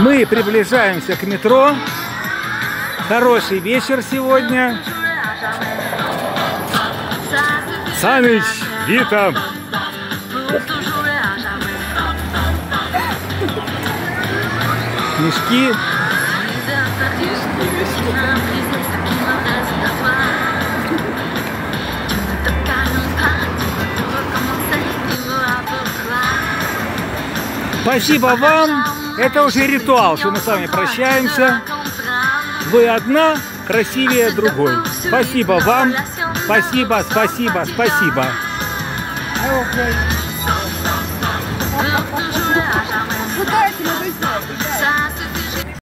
Мы приближаемся к метро. Хороший вечер сегодня. Саныч, Вита. Мешки. Спасибо вам. Это уже ритуал, что мы с вами прощаемся. Вы одна красивее другой. Спасибо вам. Спасибо, спасибо, спасибо.